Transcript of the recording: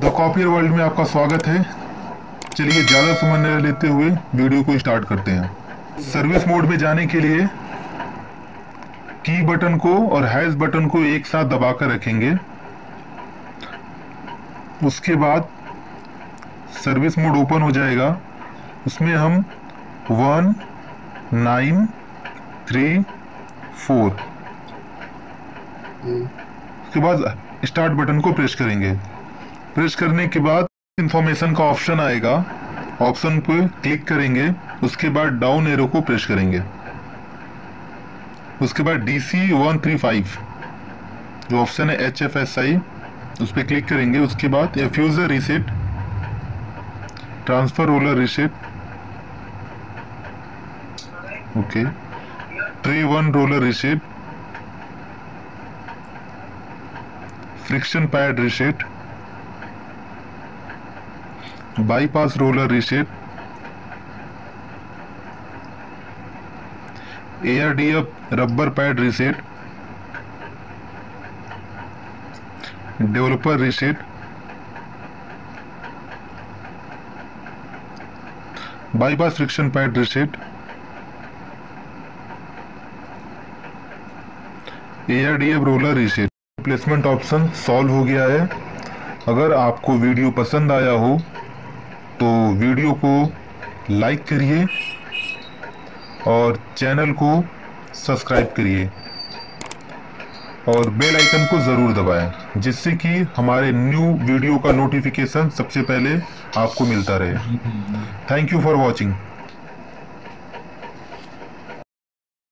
The copier world में आपका स्वागत है। चलिए ज़्यादा समय न लेते हुए वीडियो को स्टार्ट करते हैं। सर्विस मोड में जाने के लिए की बटन को और हैज़ बटन को एक साथ दबाकर रखेंगे। उसके बाद सर्विस मोड ओपन हो जाएगा। उसमें हम वन नाइन थ्री फोर उसके बाद स्टार्ट बटन को प्रेस करेंगे। प्रेस करने के बाद इंफॉर्मेशन का ऑप्शन आएगा। ऑप्शन पे क्लिक करेंगे, उसके बाद डाउन एरो को प्रेस करेंगे। उसके बाद D C one three five जो ऑप्शन है एच एफ़ एस आई उस पर क्लिक करेंगे। उसके बाद fuser reset transfer roller reset okay tray one roller reset friction pad reset bypass roller reset ARDF rubber pad reset developer reset bypass friction pad reset ARDF roller reset replacement option solve हो गया है। अगर आपको video पसंद आया हो video को like करिए और चैनल को सब्सक्राइब करिए और बेल आइकन को ज़रूर दबाएँ, जिससे कि हमारे न्यू वीडियो का नोटिफिकेशन सबसे पहले आपको मिलता रहे। Thank you for watching